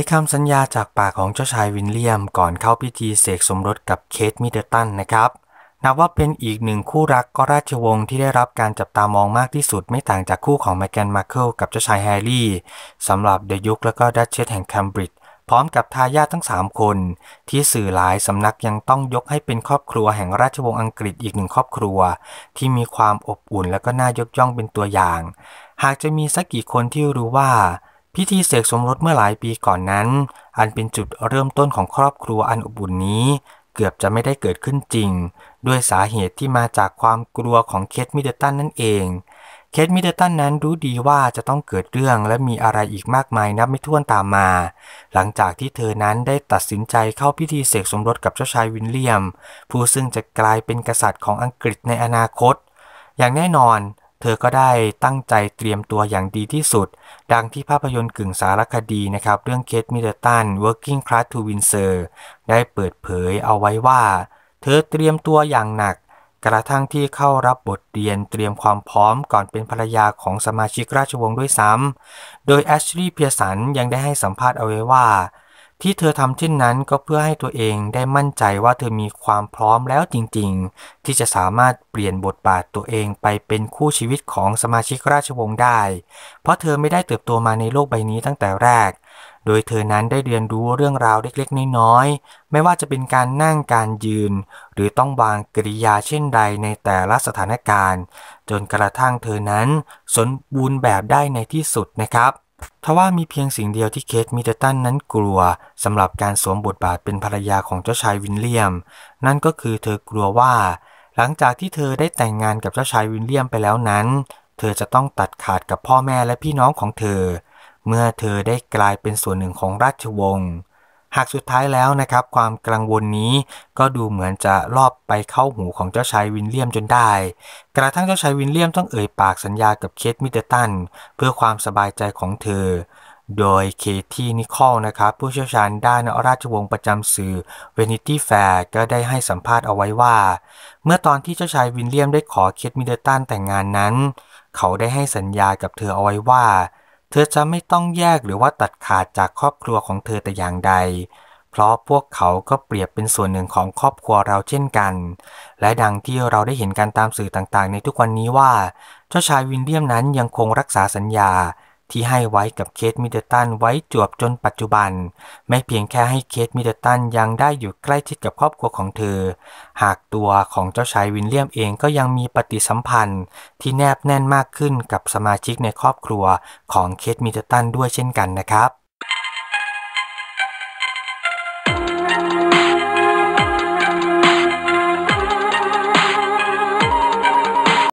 ยคำสัญญาจากปากของเจ้าชายวิลเลียมก่อนเข้าพิธีเสกสมรสกับเคทมิดเดิลตันนะครับ นับว่าเป็นอีกหนึ่งคู่รักก็ราชวงศ์ที่ได้รับการจับตามองมากที่สุดไม่ต่างจากคู่ของเมแกนมาร์เคิลกับเจ้าชายแฮร์รี่สำหรับดยุคและก็ดัชเชสแห่งแคมบริดจ์พร้อมกับทายาททั้ง 3 คน ที่สื่อหลายสำนักยังต้องยกให้เป็นครอบครัวแห่งราชวงศ์อังกฤษอีกหนึ่งครอบครัว ที่มีความอบอุ่นและก็น่ายกย่องเป็นตัวอย่าง หากจะมีสักกี่คนที่รู้ว่า พิธีเสกสมรสเมื่อหลายปีก่อนนั้น อันเป็นจุดเริ่มต้นของครอบครัวอันอบอุ่นนี้ เกือบจะไม่ได้เกิดขึ้นจริง ด้วยสาเหตุที่มาจากความกลัวของเคทมิดเดิลตันนั่นเองเคทมิดเดิลตันนั้นรู้ดีว่าจะต้องเกิดเรื่องและมีอะไรอีกมากมายนับไม่ถ้วนตามมา หลังจากที่เธอนั้นได้ตัดสินใจเข้าพิธีเสกสมรสกับเจ้าชายวิลเลียม ผู้ซึ่งจะกลายเป็นกษัตริย์ของอังกฤษในอนาคต อย่างแน่นอน เธอก็ได้ตั้งใจเตรียมตัวอย่างดีที่สุด ดังที่ภาพยนตร์กึ่งสารคดีนะครับ เรื่องเคทมิดเดิลตัน Working Class to Windsor ได้เปิดเผยเอาไว้ว่า เธอเตรียมตัวอย่างหนัก กระทั่งที่เข้ารับบทเรียนเตรียมความพร้อมก่อนเป็นภรรยาของสมาชิกราชวงศ์ด้วยซ้ำโดยแอชลีย์เพียสันยังได้ให้สัมภาษณ์เอาไว้ว่า ที่เธอทำเช่นนั้นก็เพื่อให้ตัวเองได้มั่นใจว่าเธอมีความพร้อมแล้วจริงๆ ที่จะสามารถเปลี่ยนบทบาทตัวเองไปเป็นคู่ชีวิตของสมาชิกราชวงศ์ได้ เพราะเธอไม่ได้เติบโตมาในโลกใบนี้ตั้งแต่แรก โดยเธอนั้นได้เรียนรู้เรื่องราวเล็กๆ น้อยๆ ไม่ว่าจะเป็นการนั่งการยืน หรือต้องวางกริยาเช่นใดในแต่ละสถานการณ์ จนกระทั่งเธอนั้นสมบูรณ์แบบได้ในที่สุดนะครับ ทว่ามีเพียงสิ่งเดียวที่เคทมิเดตันนั้นกลัวสำหรับการสวมบทบาทเป็นภรรยาของเจ้าชายวิลเลียม นั่นก็คือเธอกลัวว่า หลังจากที่เธอได้แต่งงานกับเจ้าชายวิลเลียมไปแล้วนั้น เธอจะต้องตัดขาดกับพ่อแม่และพี่น้องของเธอ เมื่อเธอได้กลายเป็นส่วนหนึ่งของราชวงศ์ หากสุดท้ายแล้วนะครับ ความกังวลนี้ก็ดูเหมือนจะลอยไปเข้าหูของเจ้าชายวิลเลียมจนได้ กระทั่งเจ้าชายวิลเลียมต้องเอ่ยปากสัญญากับเคทมิดเดิลตัน เพื่อความสบายใจของเธอโดยเคที่นิคอลนะครับ ผู้เชี่ยวชาญด้านราชวงศ์ประจำสื่อ Vanity Fair ก็ได้ให้สัมภาษณ์เอาไว้ว่า เมื่อตอนที่เจ้าชายวิลเลียมได้ขอเคทมิดเดิลตันแต่งงานนั้น เขาได้ให้สัญญากับเธอเอาไว้ว่า เธอจะไม่ต้องแยกหรือว่าตัดขาดจากครอบครัวของเธอแต่อย่างใด เพราะพวกเขาก็เปรียบเป็นส่วนหนึ่งของครอบครัวเราเช่นกัน และดังที่เราได้เห็นการตามสื่อต่างๆ ในทุกวันนี้ว่า เจ้าชายวิลเลียมนั้นยังคงรักษาสัญญา ที่ให้ไว้กับเคทมิดเดิลตันไว้จวบจนปัจจุบัน ไม่เพียงแค่ให้เคทมิดเดิลตันยังได้อยู่ใกล้ชิดกับครอบครัวของเธอ หากตัวของเจ้าชายวิลเลียมเองก็ยังมีปฏิสัมพันธ์ที่แนบแน่นมากขึ้นกับสมาชิกในครอบครัวของเคทมิดเดิลตันด้วยเช่นกันนะครับ